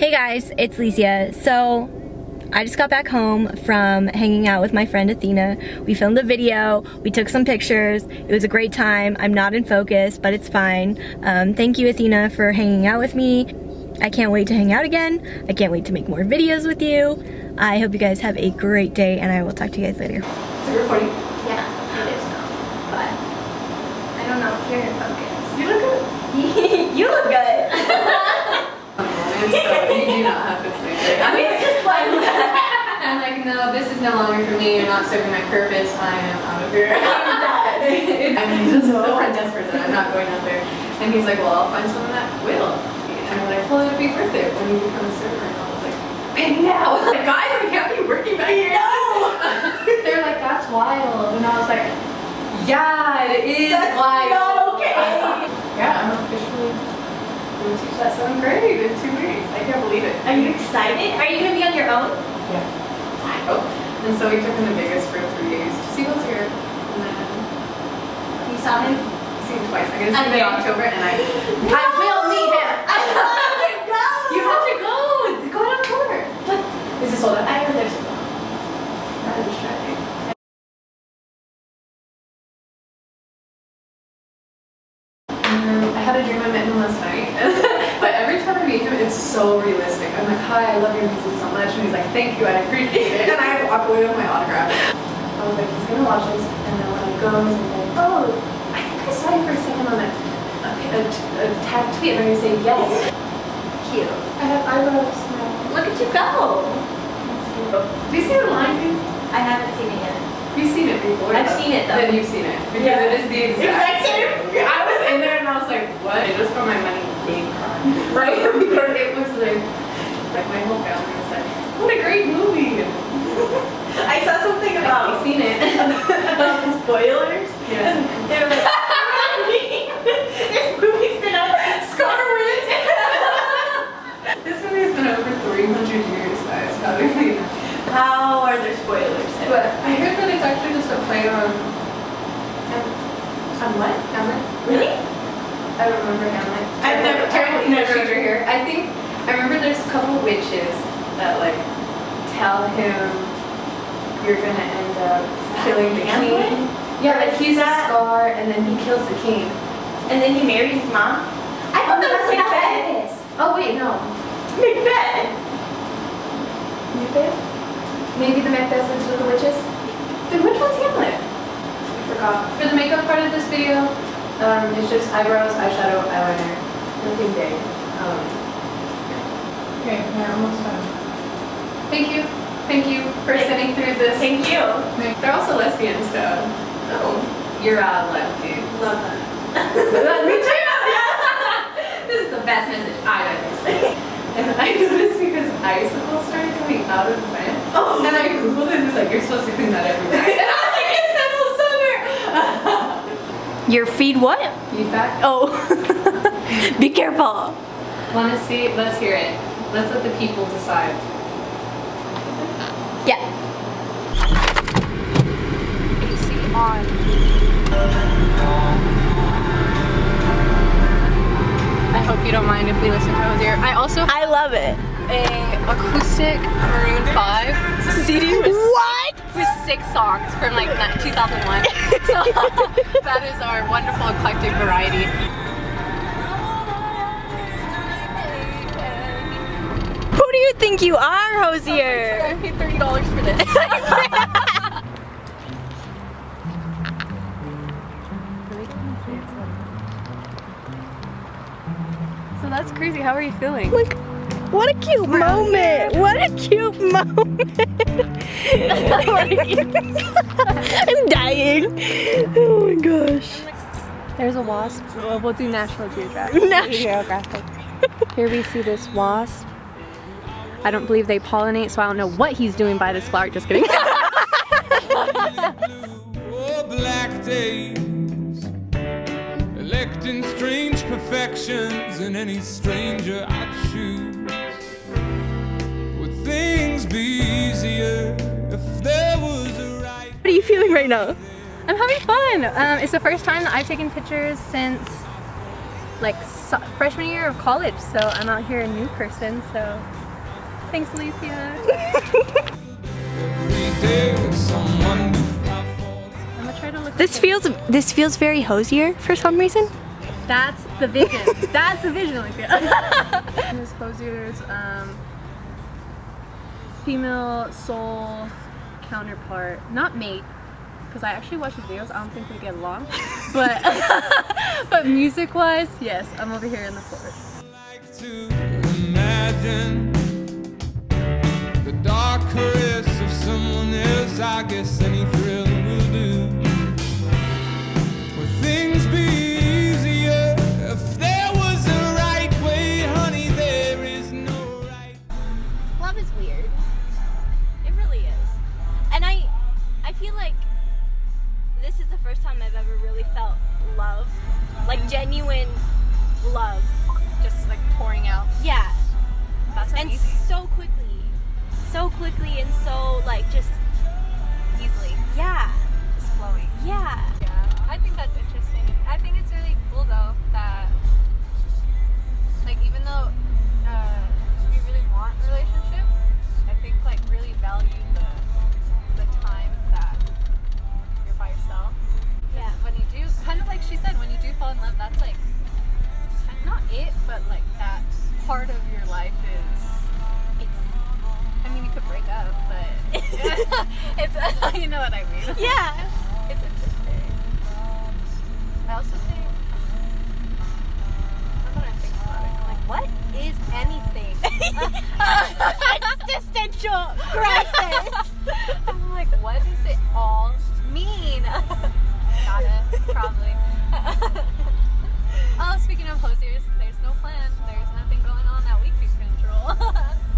Hey guys, it's Licia. So, I just got back home from hanging out with my friend Athena. We filmed a video, we took some pictures. It was a great time. I'm not in focus, but it's fine. Um, thank you Athena for hanging out with me. I can't wait to hang out again. I can't wait to make more videos with you. I hope you guys have a great day and I will talk to you guys later. Is it recording? Yeah, it is now, but I don't know if you're in focus. You look good. you look good. And so you do not have to say it. I mean, it's just like I'm like, no, no longer for me. You're not serving my purpose. I am out of here. I'm just the front desk person. I'm not going out there. And he's like, well, I'll find someone that will. And I'm like, well, it'd be worth it when you become a server. And I was like, pay me now. Like, guys, I can't be working back here. No. They're like, that's wild. And I was like, yeah, it is That's wild. not okay. Yeah, I'm officially going to teach that seventh grade in two weeks. I can't believe it. Are you excited? Are you gonna be on your own? Yeah. I hope. And so we took him the biggest for three days to see what's here. And then You saw him? I've seen him twice. I'm gonna see him in Okay. October and I I will meet him. I want to go. You have to go. Go in October. What? Is this sold out? I heard there's a That is. Um, I had a dream I met him last night, but every time I meet him, it's so realistic. I'm like, hi, I love your music so much, and he's like, thank you, I appreciate it, and I walk away with my autograph. I was like, he's gonna watch this, and then when I go, he's gonna like, oh, I think I saw you for a second on a, a, a, a tag tweet, and I'm gonna say yes. Cute. I have eyebrows now. Look at you go. Have you seen the Lion King? I haven't seen it yet. You've seen it before. I've seen it, though. Then you've seen it because Yeah. it is the exact, Exact same. I was in there and I was like, what? I just put my money game card. Right? because it was like, like my whole family was like, what a great movie. I saw something about I've seen it. about spoilers. Yeah. They were like, this movie's been out Scar wins. this movie has been over 300 years, guys. How do you know? How are there spoilers? But I heard that it's actually just a play on. On what? Hamlet. Really? I don't remember Hamlet. I've never- I've never- teacher here. I think I remember there's a couple witches that like tell him you're gonna end up killing the king. Yeah, like he's a scar and then he kills the king. And then he marries mom? I thought that was Macbeth. Oh wait, no. Macbeth. Macbeth? Maybe the Macbeth lives with the witches? Then which one's Hamlet? I forgot. For the makeup part of this video, um, it's just eyebrows, eyeshadow, eyeliner. Nothing big. Um, okay, we're almost done. Thank you. Thank you for Thank- sitting through this. Thank you. They're also lesbians, so. Oh. You're a lesbian. Love that. Me too! this is the best message I've ever seen. And I noticed because icicles started coming out of the vent. Oh. And I googled it and was like, you're supposed to clean that every night. And I was like, it's middle summer! Your feed what? Feedback? Oh. Be careful. Wanna see? Let's hear it. Let's let the people decide. Yeah. AC on. I hope you don't mind if we listen to Hozier. I also I love it. a acoustic Maroon 5 CD with, What? with six songs from like 2001. so that is our wonderful eclectic variety. Think you are, Hozier? I paid $30 for this. so that's crazy. How are you feeling? Look, what a cute moment. What a cute moment. I'm dying. Oh my gosh. There's a wasp. Well, we'll do National Geographic. National- Geographic. Here we see this wasp. I don't believe they pollinate, so I don't know what he's doing by this flower. Just kidding. Black days, electing strange perfections in any stranger I choose. Would things be easier if there was a right? What are you feeling right now? I'm having fun. Um, it's the first time that I've taken pictures since like so- freshman year of college, so I'm out here a new person. So thanks, Alicia. Every day with someone new. I fall I'm gonna try to look. This feels this feels very Hozier for some reason. That's the vision. That's the vision, Alicia. Miss Hozier's um, female soul counterpart, not mate, because I actually watch his videos. I don't think we get along, but but music-wise, yes, I'm over here in the chorus. Genuine love. Just like pouring out. Yeah. That's And so quickly. So quickly and so like just easily, yeah. just flowing. Yeah. Yeah, I think that's but like that part of your life is. It's. I mean, you could break up, but it's. you know what I mean. Yeah. It's interesting. I also think. Now that I think about it, I'm like, what is anything? Existential crisis.